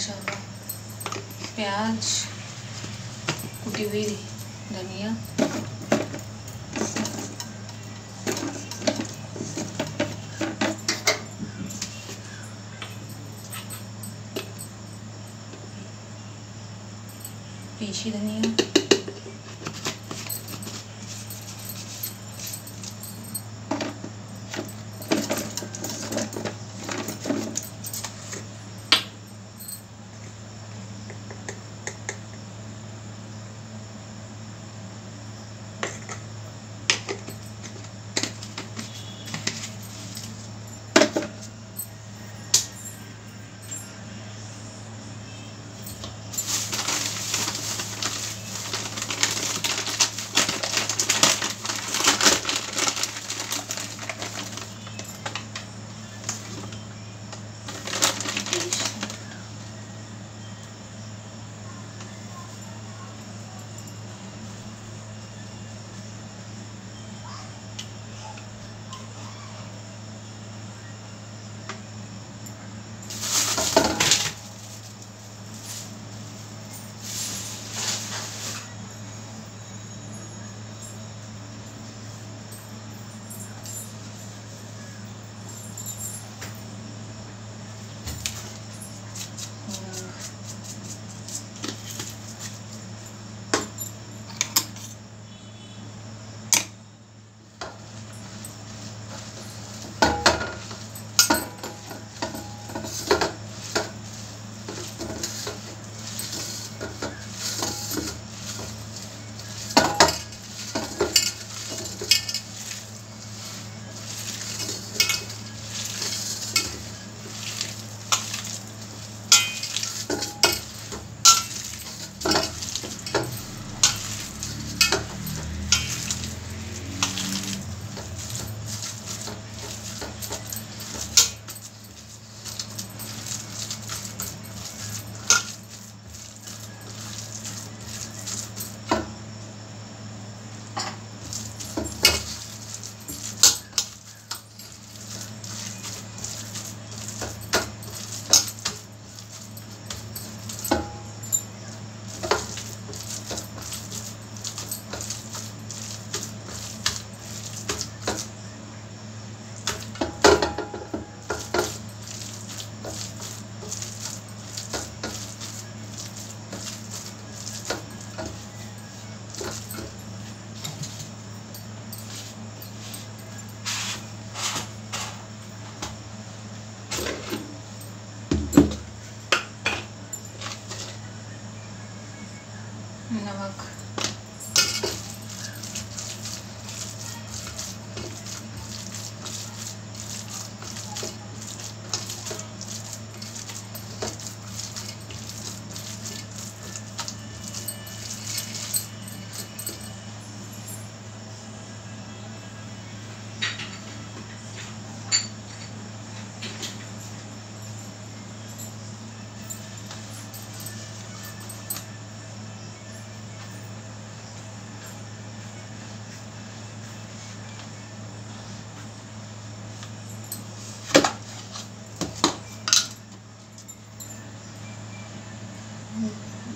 मसाला प्याज कुटी हुई धनिया पीछी धनिया।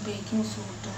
Baking soda.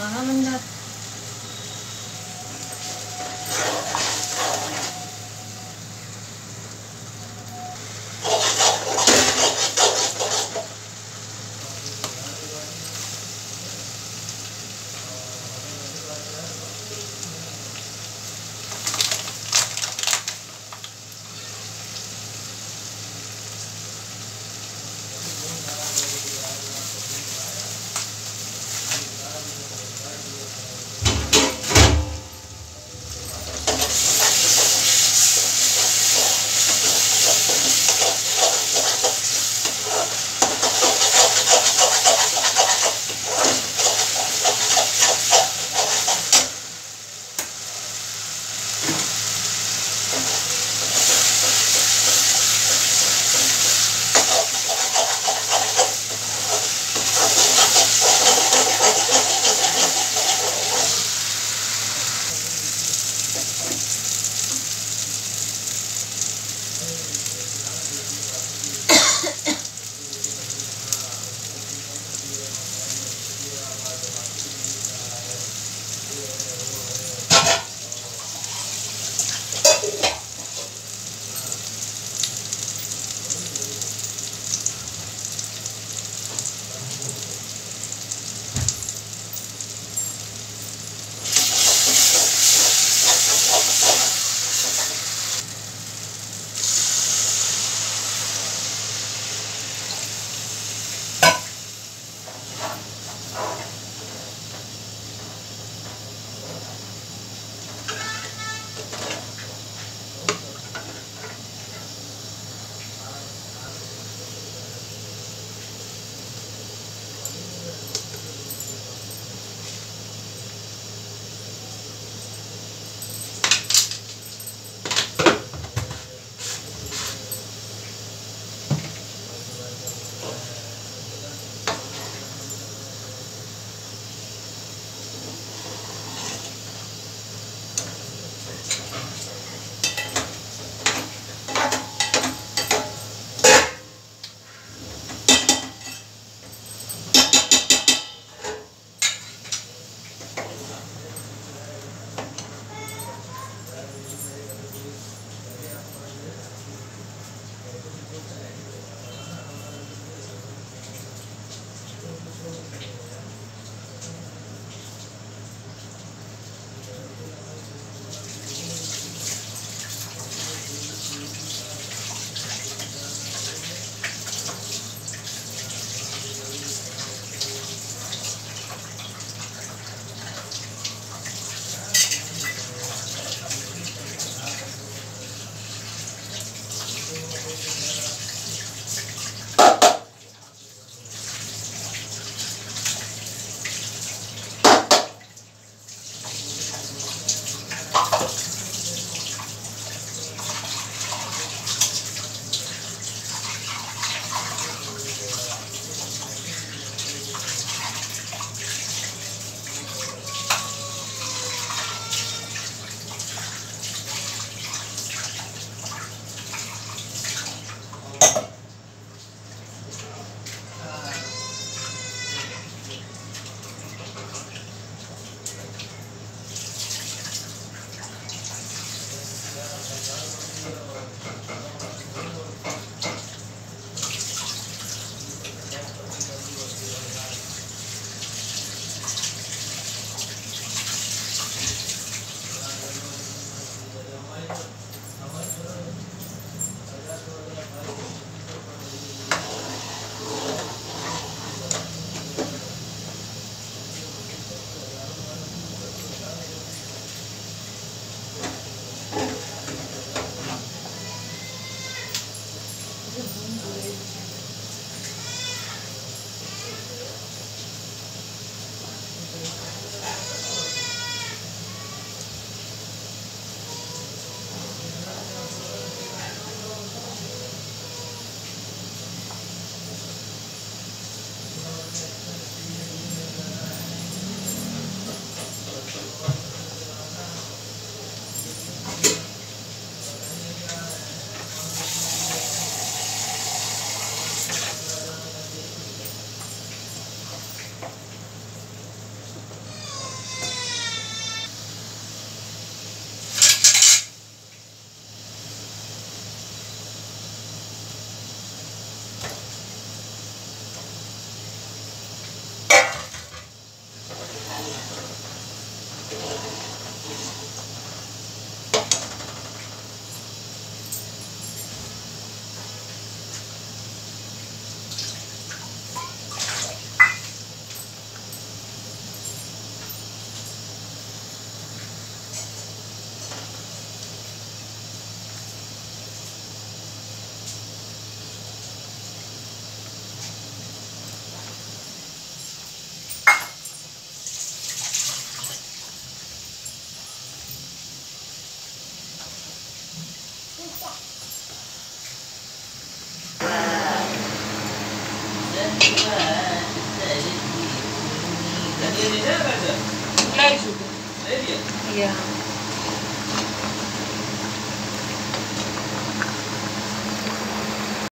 他们家